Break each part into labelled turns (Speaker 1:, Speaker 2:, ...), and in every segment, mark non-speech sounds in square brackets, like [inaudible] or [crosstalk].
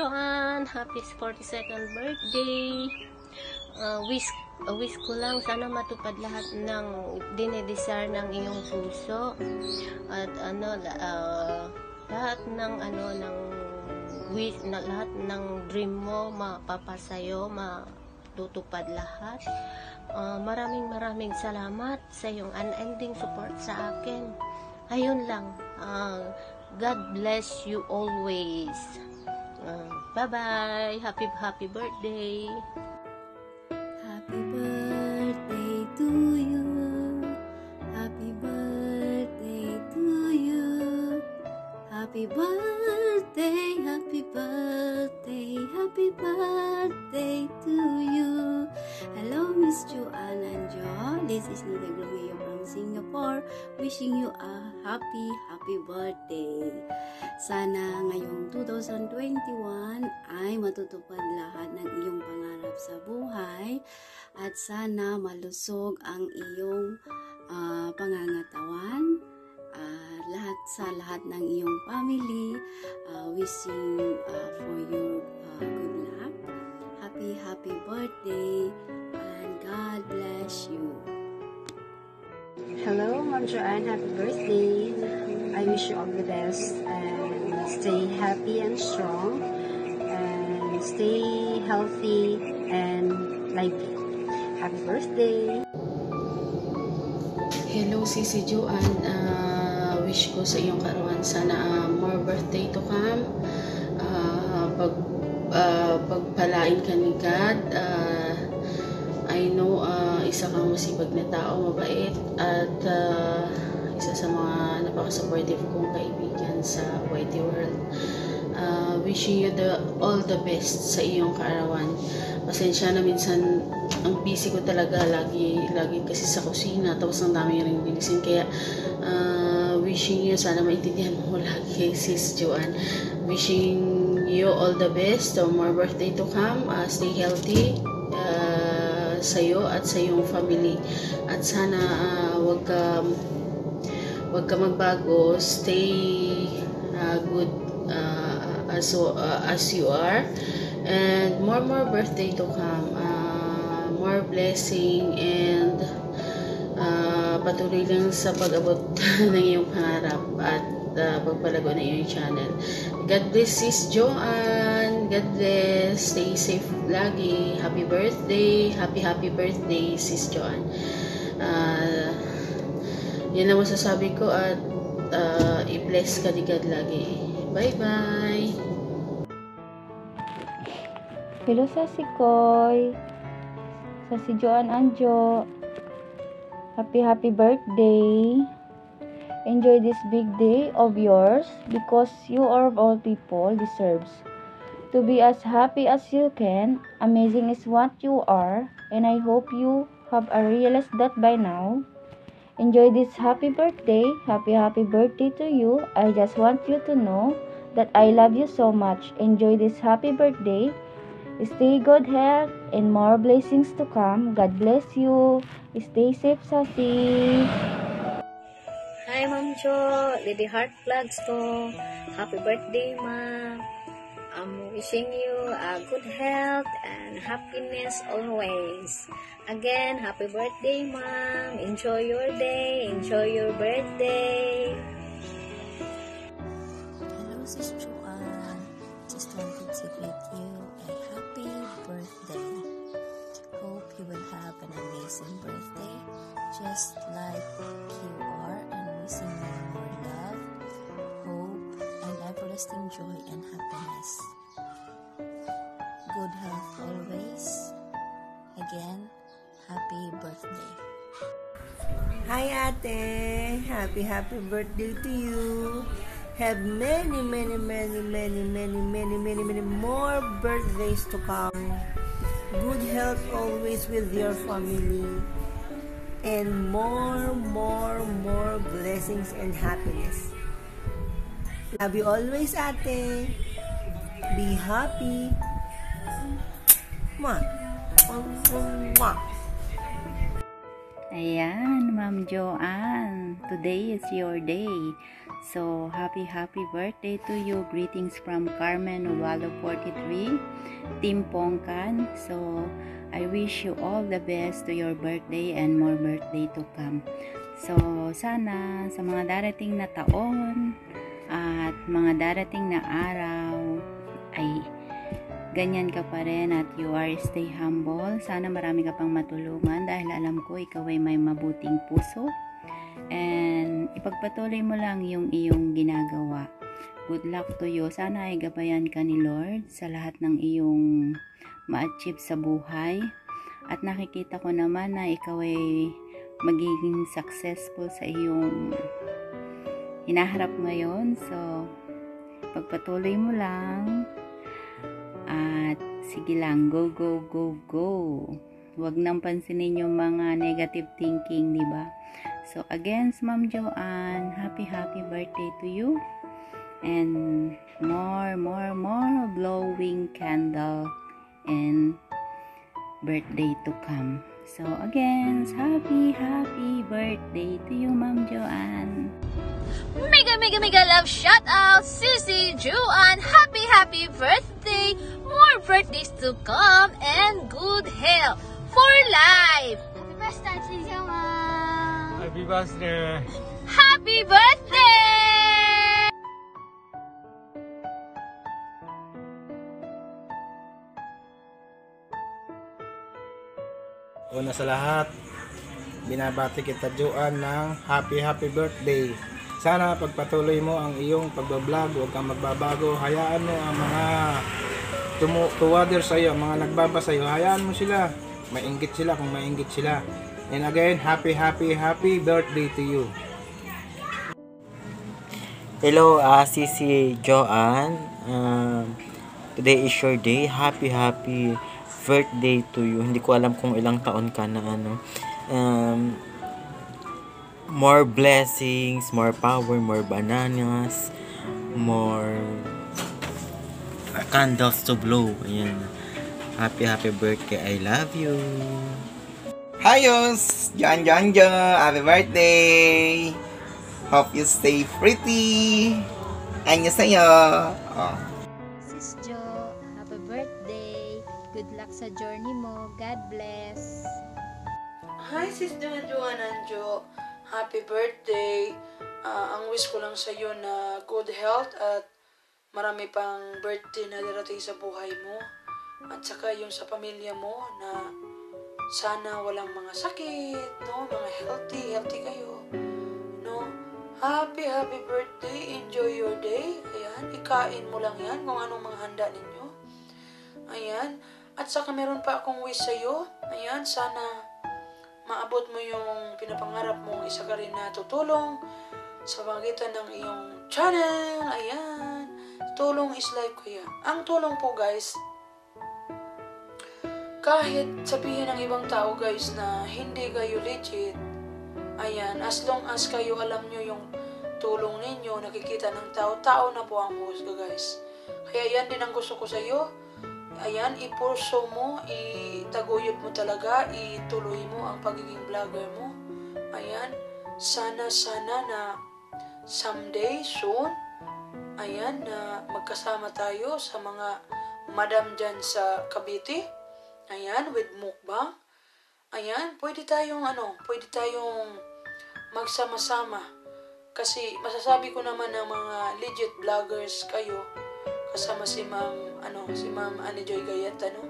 Speaker 1: Joanne. Happy 42nd birthday. Uh, wish, uh, wish ko lang sana matupad lahat ng dinedesire ng iyong puso. At ano, uh, lahat ng ano ng wish na lahat ng dream mo mapapasayo, matutupad lahat. Uh, maraming maraming salamat sa iyong unending support sa akin. Ayun lang. Uh, God bless you always. Uh, bye-bye. Happy, happy birthday.
Speaker 2: Happy birthday to you. Happy birthday, happy birthday, happy birthday to you. Hello, Miss Joanna and Jo. This is Nida Grumio from Singapore. Wishing you a happy, happy birthday. Sana ngayong 2021 ay matutupad lahat ng iyong pangarap sa buhay at sana malusog ang iyong uh, pangangatawan uh, lahat sa lahat ng iyong family uh, wishing uh, for you uh, good luck happy happy birthday and God bless you
Speaker 3: Hello, Mom Joanne. Happy birthday. I wish you all the best and stay happy and strong and stay healthy and lively. Happy birthday.
Speaker 4: Hello, Sisi Joanne. Uh, wish ko sa iyong karuan sana uh, more birthday to come. Uh, pag, uh, pagpalain ka ni God. Uh, I know uh, isa kang masipag na tao, mabait, at uh, isa sa mga napaka-supportive kong kaibigan sa Whitey World. Uh, wishing you the all the best sa iyong kaarawan. Pasensya na minsan ang busy ko talaga lagi lagi kasi sa kusina tapos ang dami ring bilisin kaya uh, wishing you sana maintindihan mo lagi sis Joanne. Wishing you all the best. So more birthday to come. Uh, stay healthy uh, sa iyo at sa iyong family. At sana uh, wag ka wag ka magbago. Stay uh, good uh, as, uh, as you are. And more more birthday to come. Uh, more blessing and uh, patuloy lang sa pag-abot [laughs] ng iyong pangarap at uh, pagpalago ng iyong channel. God bless sis Joanne. God bless. Stay safe lagi. Happy birthday. Happy happy birthday sis Joanne. Uh, yan ang masasabi ko at uh, i-bless ka ni God lagi. Bye-bye.
Speaker 5: Hello sa si Koy. Sa si Joan Anjo. Happy happy birthday. Enjoy this big day of yours because you are all people deserves to be as happy as you can. Amazing is what you are and I hope you have realized that by now. Enjoy this happy birthday. Happy happy birthday to you. I just want you to know that I love you so much. Enjoy this happy birthday. Stay good health and more blessings to come. God bless you. Stay safe, Sasi.
Speaker 6: Hi, Ma'am Jo. Lady Heart Vlogs to. Happy birthday, Ma'am. I'm wishing you a good health and happiness always. Again, happy birthday, Ma'am. Enjoy your day. Enjoy your birthday.
Speaker 2: Hello, Sis an birthday, just like you are, and wishing you more love, hope, and everlasting joy and happiness. Good health always. Again, happy birthday.
Speaker 7: Hi ate! Happy happy birthday to you! Have many, many, many, many, many, many, many, many more birthdays to come. Good health always with your family. And more, more, more blessings and happiness. Love you always, ate. Be happy. Mwah. Mwah.
Speaker 8: Ayan, Ma'am Joanne. Today is your day.
Speaker 5: So, happy, happy birthday to you. Greetings from Carmen Uwalo 43, Team Pongkan. So, I wish you all the best to your birthday and more birthday to come. So, sana sa mga darating na taon at mga darating na araw ay ganyan ka pa rin at you are stay humble. Sana marami ka pang matulungan dahil alam ko ikaw ay may mabuting puso. And ipagpatuloy mo lang yung iyong ginagawa. Good luck to you. Sana ay gabayan ka ni Lord sa lahat ng iyong ma-achieve sa buhay. At nakikita ko naman na ikaw ay magiging successful sa iyong hinaharap ngayon. So, pagpatuloy mo lang. At sige lang, go, go, go, go. Huwag nang pansinin yung mga negative thinking, di ba? So, again, Ma'am Joanne, happy, happy birthday to you. And more, more, more blowing candle and birthday to come. So, again, happy, happy birthday to you, Ma'am Joanne.
Speaker 8: Mega, mega, mega love shout out, Sissy Juan. Happy, happy birthday. More birthdays to come and good health for life. Happy birthday, Sissy Juan.
Speaker 9: Happy birthday!
Speaker 8: Happy birthday!
Speaker 9: Una sa lahat, binabati kita Joan ng happy happy birthday. Sana pagpatuloy mo ang iyong pagbablog, huwag kang magbabago. Hayaan mo ang mga tumu tuwader sa iyo, mga nagbaba sa iyo. Hayaan mo sila. Mainggit sila kung mainggit sila. And again, happy happy happy birthday to you.
Speaker 10: Hello, uh, Sisi Joanne. Um, today is your day. Happy, happy birthday to you. Hindi ko alam kung ilang taon ka na ano. Um, more blessings, more power, more bananas, more uh, candles to blow. Ayan. Happy, happy birthday. I love you.
Speaker 11: Hayos! Jan Jan Jan! Happy birthday! Hope you stay pretty! Anyo sa'yo! Oh.
Speaker 12: Sis Jo, happy birthday. Good luck sa journey mo. God bless.
Speaker 13: Hi, Sis Joan Joan Anjo. Happy birthday. Ah, ang wish ko lang sa iyo na good health at marami pang birthday na darating sa buhay mo. At saka yung sa pamilya mo na sana walang mga sakit, no? Mga healthy, healthy kayo. No? Happy, happy birthday. Enjoy your day. Ayan, ikain mo lang yan kung anong mga handa ninyo. Ayan. At saka meron pa akong wish sa'yo. Ayan, sana maabot mo yung pinapangarap mong isa ka rin na tutulong sa pagitan ng iyong channel. Ayan. Tulong is life kuya. Ang tulong po guys, kahit sabihin ng ibang tao guys na hindi kayo legit, ayan, as long as kayo alam nyo yung tulong ninyo, nakikita ng tao, tao na po ang husga guys. Kaya yan din ang gusto ko sa iyo. Ayan, ipurso mo, itaguyod mo talaga, ituloy mo ang pagiging vlogger mo. Ayan, sana sana na someday, soon, ayan, na magkasama tayo sa mga madam dyan sa Cavite. Ayan, with mukbang. Ayan, pwede tayong ano, pwede tayong magsama-sama. Kasi masasabi ko naman ng mga legit vloggers kayo, kasama si Ma'am, ano, si Ma'am Annie Joy Gayat, ano?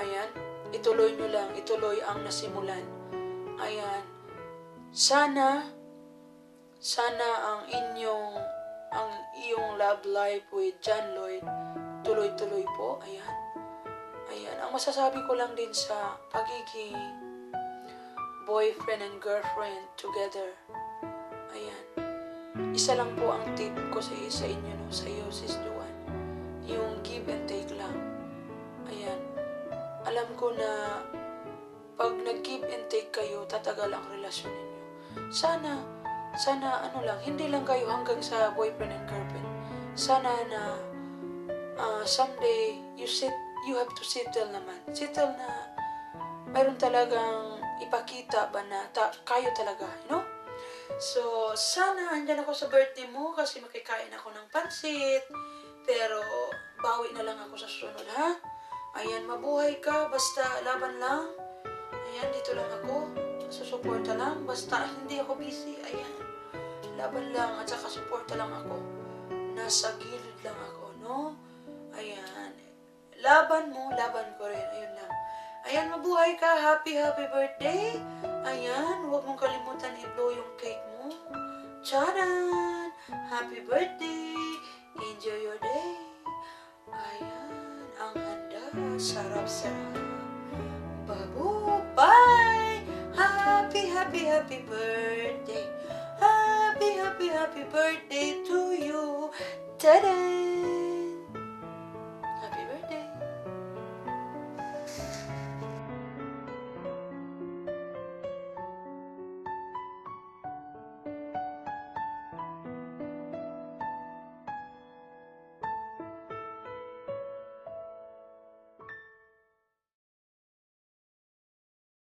Speaker 13: Ayan, ituloy nyo lang, ituloy ang nasimulan. Ayan, sana, sana ang inyong, ang iyong love life with John Lloyd, tuloy-tuloy po, ayan. Ayan, ang masasabi ko lang din sa pagiging boyfriend and girlfriend together. Ayan. Isa lang po ang tip ko sa, sa inyo, no, sa iyo, Sis Joan. Yung give and take lang. Ayan. Alam ko na pag nag-give and take kayo, tatagal ang relasyon ninyo. Sana, sana ano lang, hindi lang kayo hanggang sa boyfriend and girlfriend. Sana na uh, someday you sit you have to settle naman. Settle na mayroon talagang ipakita ba na ta- kayo talaga, you know? So, sana andyan ako sa birthday mo kasi makikain ako ng pansit. Pero, bawi na lang ako sa sunod, ha? Ayan, mabuhay ka. Basta, laban lang. Ayan, dito lang ako. Susuporta lang. Basta, hindi ako busy. Ayan. Laban lang at saka suporta lang ako. Nasa gilid lang ako, no? Ayan. Laban mo, laban ko rin. Ayun lang. Ayan, mabuhay ka. Happy, happy birthday. Ayan, huwag mong kalimutan i-blow yung cake mo. Charan! Happy birthday! Enjoy your day. Ayan, ang handa. Sarap-sarap. Babu, bye! Happy, happy, happy birthday. Happy, happy, happy birthday to you. Tada!